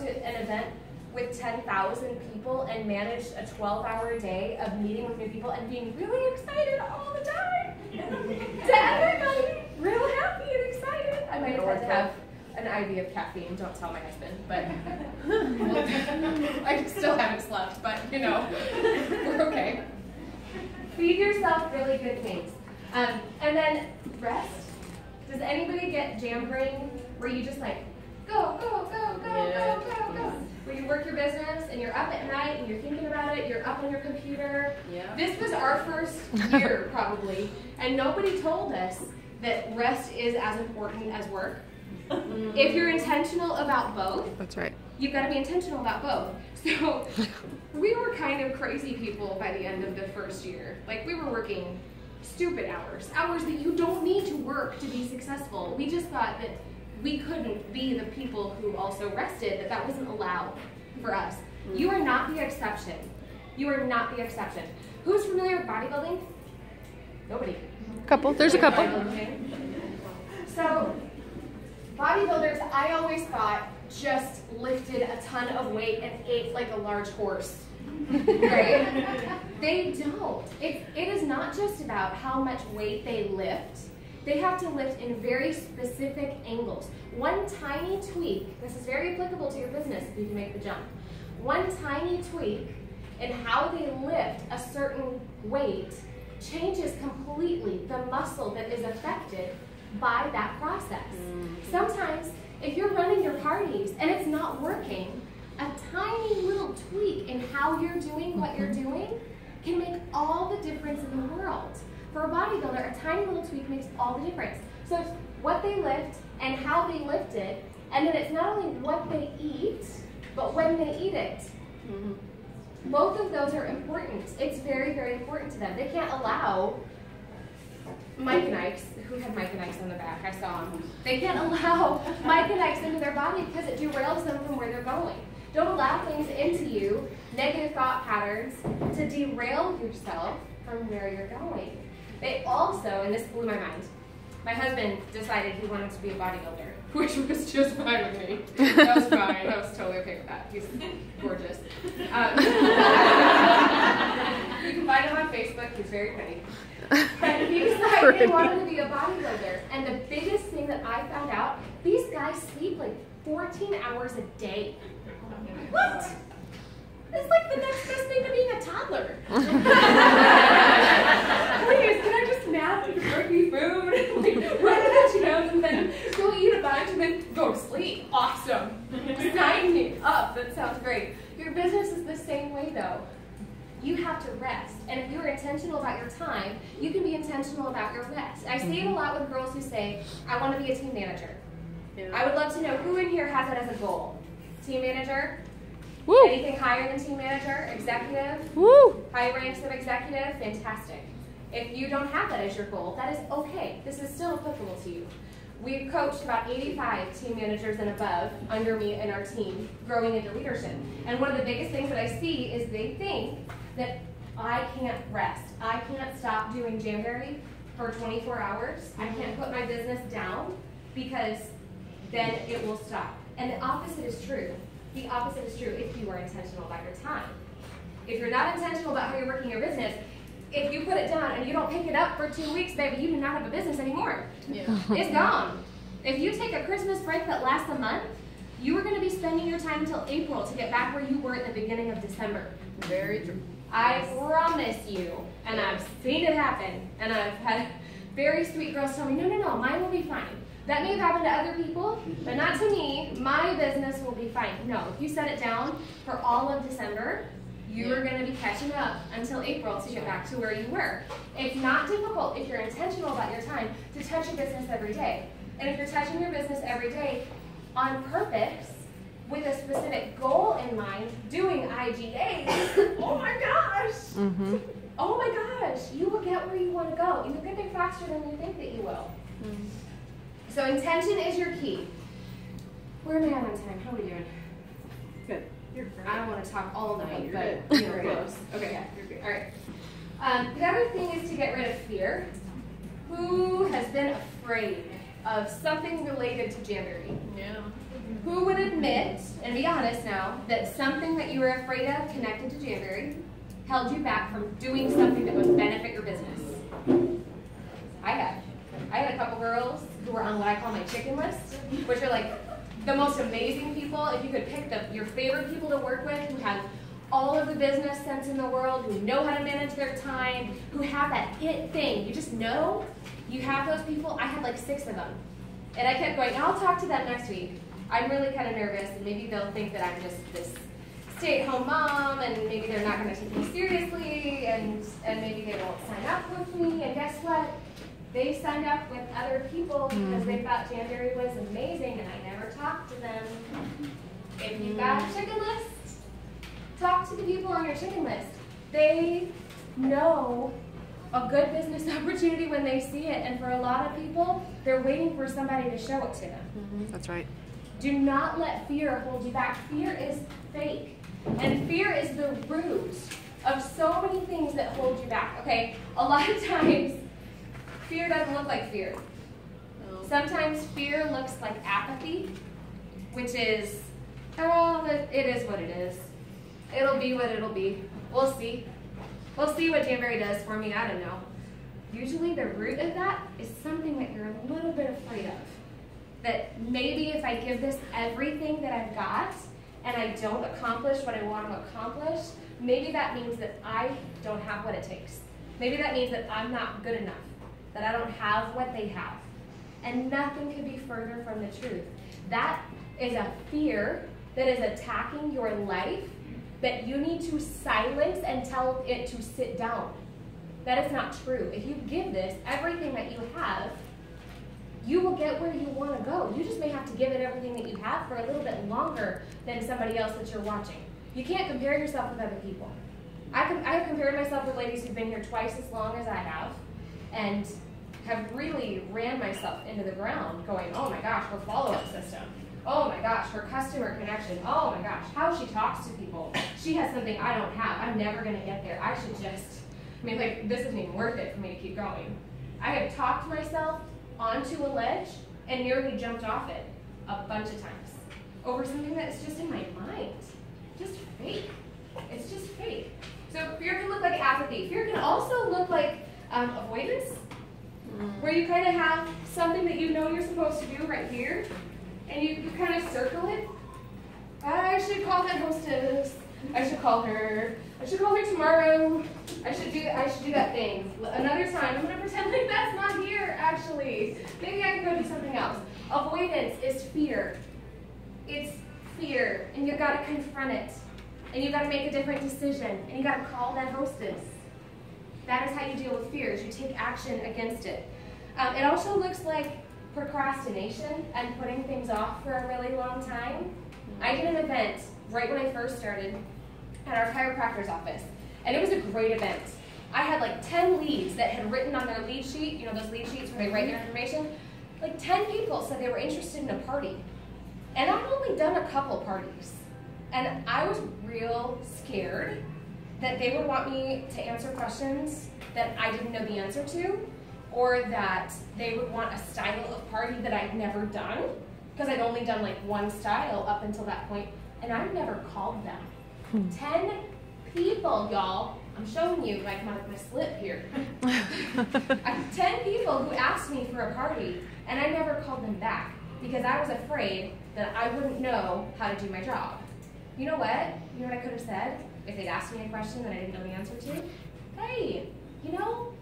to an event with 10,000 people and managed a 12 hour day of meeting with new people and being really excited all the time. to everybody, real happy and excited. I might have have an IV of caffeine, don't tell my husband, but I still haven't slept, but you know, we're okay. Feed yourself really good things. Um, and then rest. Does anybody get jam brain where you just like go, go, go, go, Yeah. go, go, go? Where you work your business and you're up at night and you're thinking about it, you're up on your computer. Yeah. This was our first year probably, and nobody told us that rest is as important as work. Mm-hmm. If you're intentional about both, That's right. you've got to be intentional about both. So we were kind of crazy people by the end of the first year. Like we were working stupid hours, hours that you don't need to work to be successful. We just thought that we couldn't be the people who also rested, that that wasn't allowed for us. You are not the exception. You are not the exception. Who's familiar with bodybuilding? Nobody. Couple. There's a couple. So, bodybuilders, I always thought just lifted a ton of weight and ate like a large horse. right? they don't. It, it is not just about how much weight they lift. They have to lift in very specific angles. One tiny tweak, this is very applicable to your business if you can make the jump. One tiny tweak in how they lift a certain weight changes completely the muscle that is affected by that process. Mm-hmm. Sometimes, if you're running your parties and it's not working, a tiny little tweak in how you're doing what you're mm-hmm. doing can make all the difference in the world. For a bodybuilder, a tiny little tweak makes all the difference. So it's what they lift and how they lift it, and then it's not only what they eat, but when they eat it. Mm-hmm. Both of those are important. It's very, very important to them. They can't allow Mike and Ike's, who had Mike and Ike's on the back, I saw them. They can't allow Mike and Ike's into their body because it derails them from where they're going. Don't allow things into you, negative thought patterns, to derail yourself from where you're going. They also, and this blew my mind, my husband decided he wanted to be a bodybuilder, which was just fine with me. That was fine. I was totally okay with that. He's gorgeous. Um, you can find him on Facebook. He's very pretty. But he decided he wanted to be a bodybuilder. And the biggest thing that I found out, these guys sleep like 14 hours a day. What? It's like the next best thing to being a toddler. Please, can I just nap and turkey food? like, run to the gym and then go eat a bunch and then go to sleep. Awesome. Sign me up. That sounds great. Your business is the same way though. You have to rest. And if you're intentional about your time, you can be intentional about your rest. I see it a mm-hmm. lot with girls who say, I want to be a team manager. I would love to know who in here has it as a goal. Team manager? Woo. Anything higher than team manager? Executive? Woo. High ranks of executive? Fantastic. If you don't have that as your goal, that is okay. This is still applicable to you. We've coached about 85 team managers and above under me and our team growing into leadership. And one of the biggest things that I see is they think that I can't rest. I can't stop doing Jamberry for 24 hours. I mm-hmm. can't put my business down because then it will stop. And the opposite is true. The opposite is true if you are intentional about your time. If you're not intentional about how you're working your business, if you put it down and you don't pick it up for two weeks, baby, you do not have a business anymore. Yeah. It's gone. If you take a Christmas break that lasts a month, you are going to be spending your time until April to get back where you were at the beginning of December. Very true. I promise you, and I've seen it happen, and I've had very sweet girls tell me, no, no, no, mine will be fine. That may have happened to other people, but not to me. My business will be fine. No, if you set it down for all of December, you are going to be catching up until April to get back to where you were. It's not difficult if you're intentional about your time to touch your business every day. And if you're touching your business every day on purpose, with a specific goal in mind, doing IPAs, oh my gosh! Mm-hmm. Oh my gosh, you will get where you want to go. And you'll get there faster than you think that you will. So intention is your key. Where am I on time? How are we doing? Good. You're great. I don't want to talk all night, You're but good. you know, You're good. close. Okay, Yeah, you're good. all right. Um, the other thing is to get rid of fear. Who has been afraid of something related to Jamberry? Yeah. Who would admit, and be honest now, that something that you were afraid of connected to Jamberry held you back from doing something that would benefit your business? I had. I had a couple girls who were on what I call my chicken list, which are like the most amazing people. If you could pick the, your favorite people to work with who have all of the business sense in the world, who know how to manage their time, who have that it thing. You just know you have those people. I had like six of them. And I kept going, I'll talk to them next week. I'm really kind of nervous, and maybe they'll think that I'm just this stay-at-home mom, and maybe they're not going to take me seriously, and, and maybe they won't sign up with me. And guess what? They signed up with other people because mm-hmm. they thought Jamberry was amazing, and I talked to them. If you've got a chicken list, talk to the people on your chicken list. They know a good business opportunity when they see it, and for a lot of people, they're waiting for somebody to show it to them. Mm-hmm. That's right. Do not let fear hold you back. Fear is fake. And fear is the root of so many things that hold you back. Okay, a lot of times, fear doesn't look like fear. Sometimes fear looks like apathy, which is, oh, it is what it is. It'll be what it'll be. We'll see. We'll see what Jamberry does for me. I don't know. Usually, the root of that is something that you're a little bit afraid of. That maybe if I give this everything that I've got and I don't accomplish what I want to accomplish, maybe that means that I don't have what it takes. Maybe that means that I'm not good enough, that I don't have what they have. And nothing could be further from the truth. That is a fear that is attacking your life that you need to silence and tell it to sit down. That is not true. If you give this everything that you have, you will get where you want to go. You just may have to give it everything that you have for a little bit longer than somebody else that you're watching. You can't compare yourself with other people. I, com- I have compared myself with ladies who've been here twice as long as I have and have really ran myself into the ground going, oh my gosh, her follow up system. Oh my gosh, her customer connection. Oh my gosh, how she talks to people. She has something I don't have. I'm never going to get there. I should just, I mean, like, this isn't even worth it for me to keep going. I have talked myself onto a ledge and nearly jumped off it a bunch of times over something that's just in my mind. Just fake. It's just fake. So fear can look like apathy. Fear can also look like um, avoidance, where you kind of have something that you know you're supposed to do right here, and you, you kind of circle it. I should call that hostess. I should call her. I should call her tomorrow. I should do I should do that thing. Another time, I'm gonna pretend like that's not here, actually. Maybe I can go do something else. Avoidance is fear. It's fear, and you gotta confront it. And you gotta make a different decision, and you gotta call that hostess. That is how you deal with fears. You take action against it. Um, it also looks like procrastination and putting things off for a really long time. I did an event right when I first started at our chiropractor's office, and it was a great event. I had like 10 leads that had written on their lead sheet, you know, those lead sheets where they write their mm-hmm. information. Like 10 people said they were interested in a party. And I'd only done a couple parties. And I was real scared that they would want me to answer questions that I didn't know the answer to, or that they would want a style of party that I'd never done, because I'd only done like one style up until that point, and I'd never called them. Hmm. 10 people, y'all. I'm showing you like my, my slip here. I- 10 people who asked me for a party, and I never called them back because I was afraid that I wouldn't know how to do my job. You know what? You know what I could have said if they'd asked me a question that I didn't know the answer to? Hey, you know,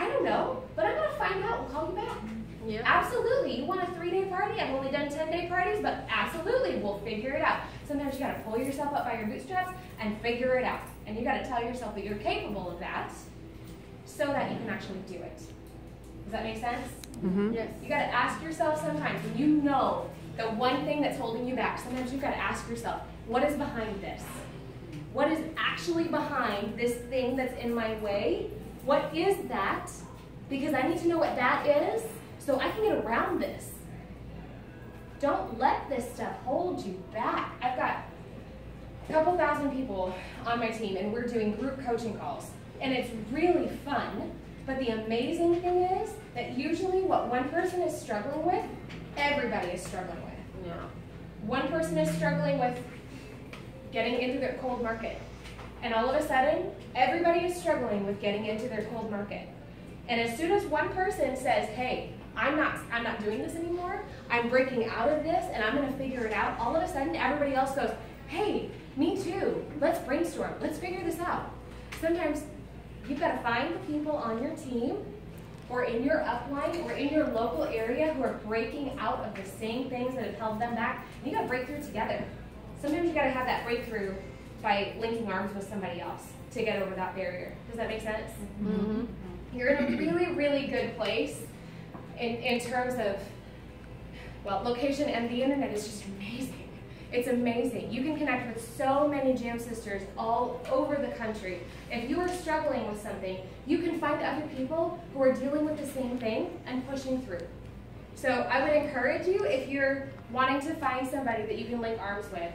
I don't know, but I'm gonna find out and call you back. Yeah. Absolutely. You want a three day party? I've only done 10 day parties, but absolutely, we'll figure it out. Sometimes you gotta pull yourself up by your bootstraps and figure it out. And you gotta tell yourself that you're capable of that so that you can actually do it. Does that make sense? Mm-hmm. Yes. You gotta ask yourself sometimes when you know the one thing that's holding you back, sometimes you've gotta ask yourself, what is behind this? What is actually behind this thing that's in my way? What is that? Because I need to know what that is so I can get around this. Don't let this stuff hold you back. I've got a couple thousand people on my team and we're doing group coaching calls. And it's really fun. But the amazing thing is that usually what one person is struggling with, everybody is struggling with. Yeah. one person is struggling with getting into their cold market. And all of a sudden, everybody is struggling with getting into their cold market. And as soon as one person says, hey, I'm not, I'm not doing this anymore, I'm breaking out of this and I'm gonna figure it out, all of a sudden everybody else goes, hey, me too, let's brainstorm, let's figure this out. Sometimes you've gotta find the people on your team or in your upline or in your local area who are breaking out of the same things that have held them back. You gotta break through together. Sometimes you gotta have that breakthrough by linking arms with somebody else to get over that barrier. Does that make sense? Mm-hmm. You're in a really, really good place in, in terms of, well, location and the internet is just amazing. It's amazing. You can connect with so many Jam Sisters all over the country. If you are struggling with something, you can find other people who are dealing with the same thing and pushing through. So I would encourage you, if you're wanting to find somebody that you can link arms with,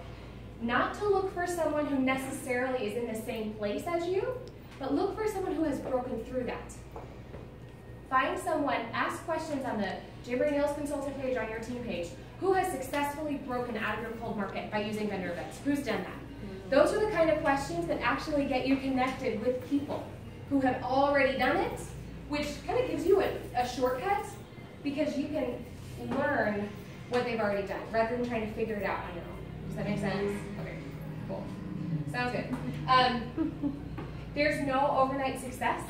not to look for someone who necessarily is in the same place as you, but look for someone who has broken through that. Find someone, ask questions on the Jamberry Nails Consultant page on your team page. Who has successfully broken out of your cold market by using vendor events? Who's done that? Mm-hmm. Those are the kind of questions that actually get you connected with people who have already done it, which kind of gives you a, a shortcut because you can learn what they've already done rather than trying to figure it out on your own. Does that make sense? Okay, cool. Sounds good. Um, there's no overnight success.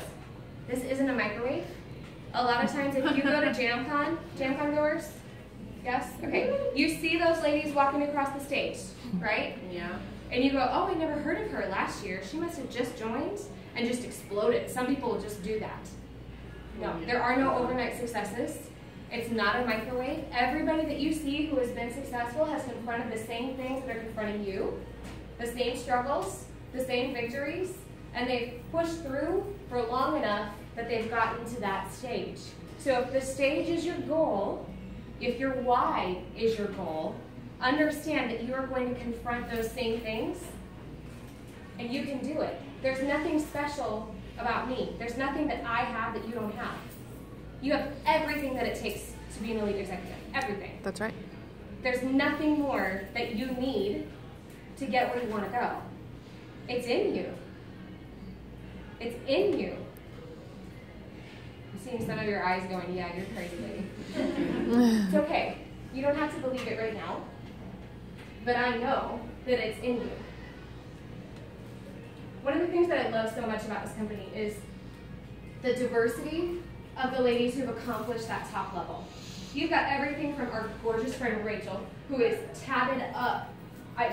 This isn't a microwave. A lot of times, if you go to JamCon, JamCon goers, yes, okay, you see those ladies walking across the stage, right? Yeah. And you go, oh, I never heard of her last year. She must have just joined and just exploded. Some people just do that. No, there are no overnight successes. It's not a microwave. Everybody that you see who has been successful has confronted the same things that are confronting you, the same struggles, the same victories, and they've pushed through for long enough that they've gotten to that stage. So if the stage is your goal, if your why is your goal, understand that you are going to confront those same things and you can do it. There's nothing special about me. There's nothing that I have that you don't have. You have everything that it takes to be an elite executive. Everything. That's right. There's nothing more that you need to get where you want to go. It's in you. It's in you. I'm seeing some of your eyes going, yeah, you're crazy lady. it's okay. You don't have to believe it right now. But I know that it's in you. One of the things that I love so much about this company is the diversity of the ladies who've accomplished that top level. You've got everything from our gorgeous friend Rachel, who is tatted up.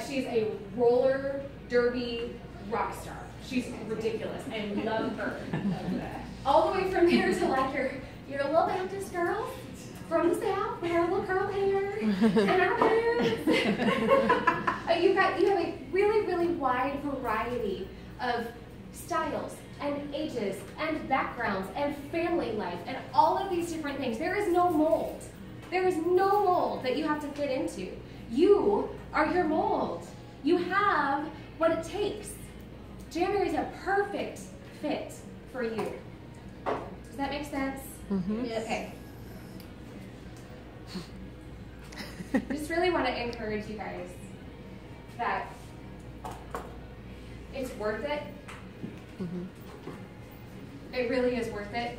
She's a roller derby rock star. She's ridiculous. I love her. All the way from there to like your your little Baptist girls from the south with our little curl hair and our boots. Uh, you've got you have a really really wide variety of styles and ages and backgrounds and family life and all of these different things. There is no mold. There is no mold that you have to fit into. You are your mold. You have what it takes. Jamberry is a perfect fit for you. Does that make sense? Mm-hmm. Yes. Okay. Just really want to encourage you guys that it's worth it. Mm-hmm. It really is worth it.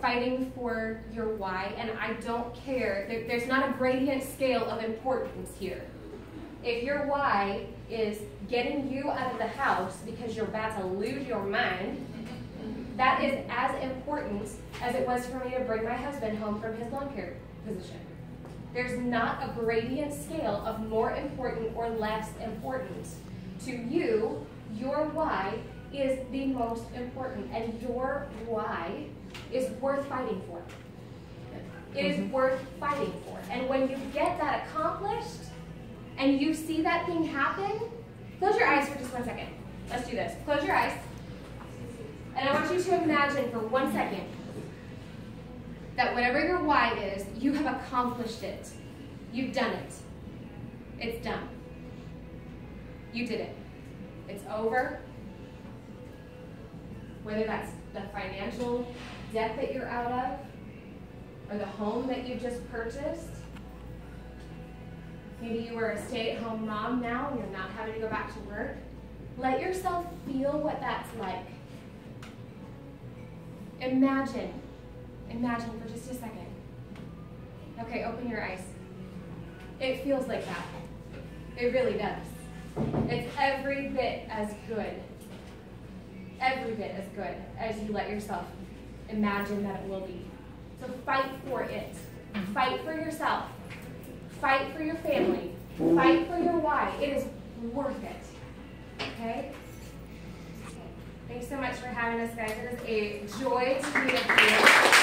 Fighting for your why, and I don't care. There, there's not a gradient scale of importance here. If your why is getting you out of the house because you're about to lose your mind, that is as important as it was for me to bring my husband home from his lawn care position. There's not a gradient scale of more important or less important. To you, your why is the most important, and your why is worth fighting for. It is mm-hmm. worth fighting for. And when you get that accomplished and you see that thing happen, close your eyes for just one second. Let's do this. Close your eyes. And I want you to imagine for one second that whatever your why is, you have accomplished it. You've done it. It's done. You did it. It's over. Whether that's the financial debt that you're out of, or the home that you just purchased, Maybe you were a stay at home mom now and you're not having to go back to work. Let yourself feel what that's like. Imagine, imagine for just a second. Okay, open your eyes. It feels like that. It really does. It's every bit as good, every bit as good as you let yourself imagine that it will be. So fight for it. Fight for yourself. Fight for your family. Fight for your why. It is worth it. Okay? Thanks so much for having us, guys. It is a joy to be with you.